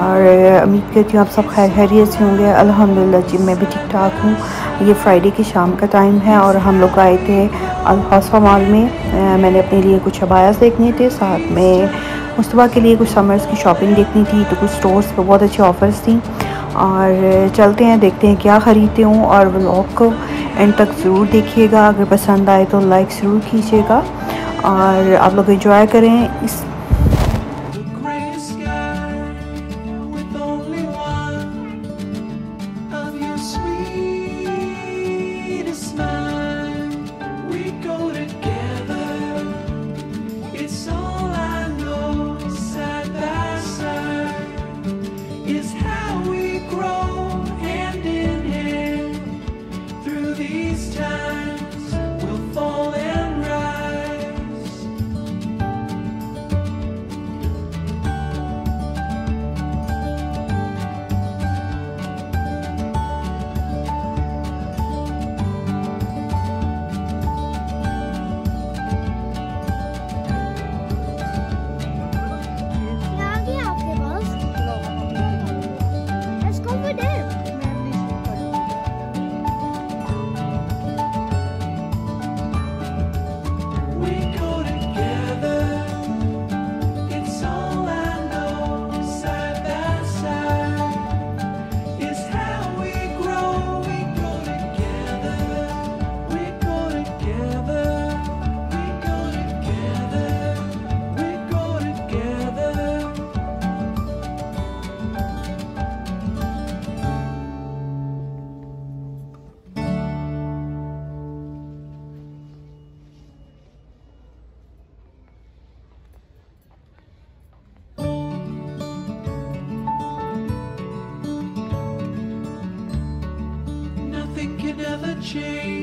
और उम्मीद करती हूँ आप सब खैर खैरियत से होंगे। अल्हम्दुलिल्लाह जी मैं भी ठीक ठाक हूँ। ये फ्राइडे की शाम का टाइम है और हम लोग आए थे अलहसा मॉल में। आ, मैंने अपने लिए कुछ अबायास देखने थे साथ में मुस्तबा के लिए कुछ समर्स की शॉपिंग देखनी थी तो कुछ स्टोर्स पर बहुत अच्छी ऑफ़र्स थी। और चलते हैं देखते हैं क्या ख़रीदते हूँ और व्लॉग को एंड तक ज़रूर देखिएगा। अगर पसंद आए तो लाइक ज़रूर कीजिएगा। और आप लोग इन्जॉय करें। इस change.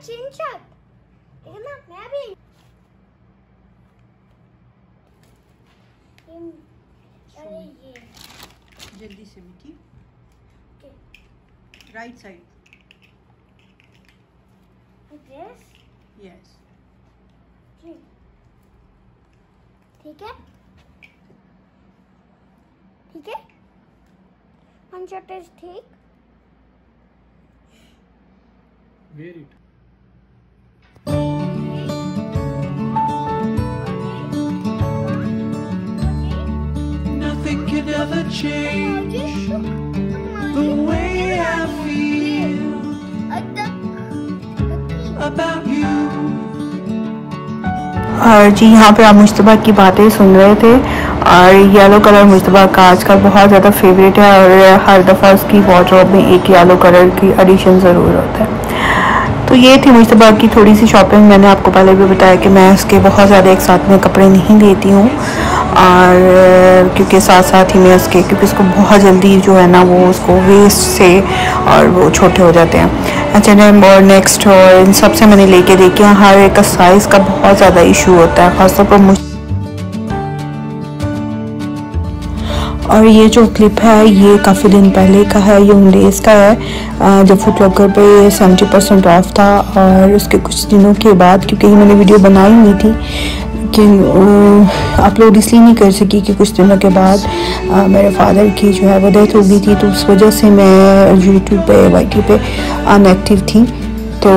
चिंचक देखना मैं भी अरे ये जल्दी से मिठी राइट साइड दिस यस ठीक है? ठीक है? पंचोट इज़ ठीक Wear it. Change the way I feel about you. और जी, यहाँ पे आप मुशतबा की बातें सुन रहे थे और येलो कलर मुश्तबा का आजकल बहुत ज़्यादा फेवरेट है और हर दफ़ा उसकी वार्ड्रोब में एक येलो कलर की एडिशन ज़रूर होता है। तो ये थी मुशतबा की थोड़ी सी शॉपिंग मैंने आपको पहले भी बताया कि मैं उसके बहुत ज़्यादा एक साथ में कपड़े नहीं लेती हूँ। और क्योंकि साथ साथ ही मैं उसके, क्योंकि उसको बहुत जल्दी जो है ना वो उसको वेस्ट से और वो छोटे हो जाते हैं। अच्छा एम और नेक्स्ट और इन सबसे मैंने लेके देखे हर एक का साइज़ का बहुत ज़्यादा इशू होता है, ख़ासतौर पर मुझ और ये जो क्लिप है, ये काफ़ी दिन पहले का है, ये उनडेज का है जब फुट लॉकर पे सेवेंटी परसेंट ऑफ़ था, और उसके कुछ दिनों के बाद, क्योंकि ये मैंने वीडियो बनाई हुई थी लेकिन अपलोड इसलिए नहीं कर सकी कि कुछ दिनों के बाद अ, मेरे फादर की जो है वो डेथ हो गई थी तो उस वजह से मैं यूट्यूब पे वाई पे अनएक्टिव थी। तो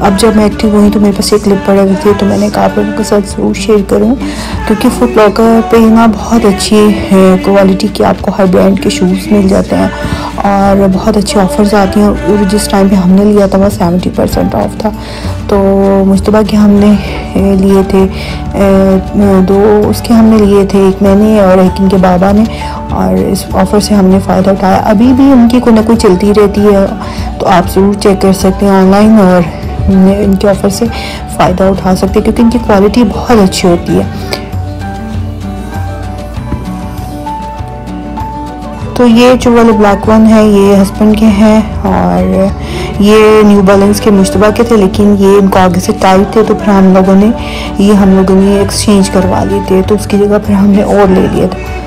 अब जब मैं एक्टिव हुई तो मेरे पास एक क्लिप पड़ा हुई थी तो मैंने कहा आप लोगों के साथ ज़रूर शेयर करूँ क्योंकि फुट लॉकर पे ना बहुत अच्छी क्वालिटी के आपको हर ब्रांड के शूज़ मिल जाते हैं। और बहुत अच्छी ऑफ़र्स आती हैं और जिस टाइम पे हमने लिया था, वह सेवेंटी परसेंट ऑफ़ था। तो मुशतबा के हमने लिए थे दो उसके हमने लिए थे, एक मैंने और एक इनके बाबा ने। और इस ऑफ़र से हमने फ़ायदा उठाया। अभी भी उनकी कोई ना कोई चलती रहती है तो आप ज़रूर चेक कर सकते हैं ऑनलाइन और इनके ऑफ़र से फ़ायदा उठा सकते हैं, क्योंकि इनकी क्वालिटी बहुत अच्छी होती है। तो ये जो वाले ब्लैक वन है, ये हस्बैंड के हैं और ये न्यू बैलेंस के मुशतबा के थे, लेकिन ये इनको आगे से टाइट थे तो फिर हम लोगों ने, ये हम लोगों ने एक्सचेंज करवा लिए थे तो उसकी जगह फिर हमने और ले लिए थे।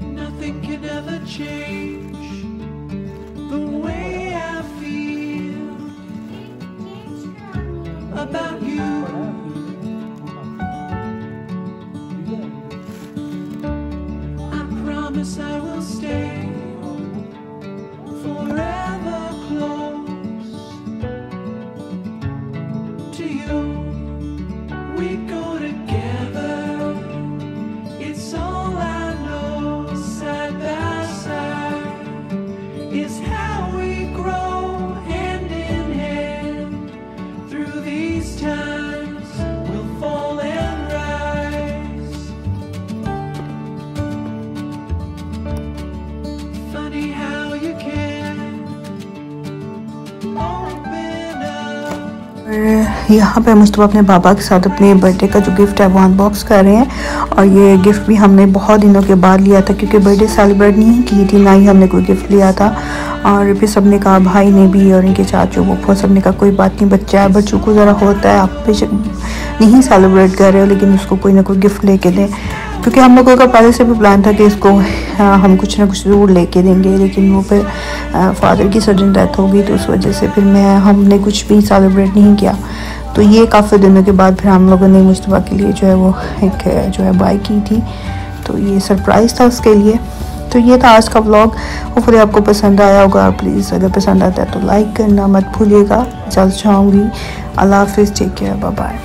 Nothing can ever change the way I feel about you. I promise I और यहाँ पे मुश्तबा अपने बाबा के साथ अपने बर्थडे का जो गिफ्ट है वो अनबॉक्स कर रहे हैं। और ये गिफ्ट भी हमने बहुत दिनों के बाद लिया था क्योंकि बर्थडे सेलिब्रेट नहीं की थी, ना ही हमने कोई गिफ्ट लिया था। और फिर सबने कहा, भाई ने भी और इनके चाचू वो सबने कहा, कोई बात नहीं, बच्चा है, बच्चों को ज़रा होता है, आप बेशक नहीं सेलिब्रेट कर रहे हो, लेकिन उसको कोई ना कोई गिफ्ट लेके दें। क्योंकि हम लोगों का पहले से भी प्लान था कि इसको हम कुछ ना कुछ ज़रूर लेके देंगे, लेकिन वो फिर फादर की सडन डेथ हो गई तो उस वजह से फिर मैं, हमने कुछ भी सेलिब्रेट नहीं किया। तो ये काफ़ी दिनों के बाद फिर हम लोगों ने मुशतबा के लिए जो है वो एक, जो है बाई की थी। तो ये सरप्राइज़ था उसके लिए। तो ये था आज का व्लॉग होपफुली आपको पसंद आया होगा प्लीज़ अगर पसंद आता है तो लाइक करना मत भूलिएगा। जल्द चाहूँगी अल्लाह हाफिज़ टेक केयर बाय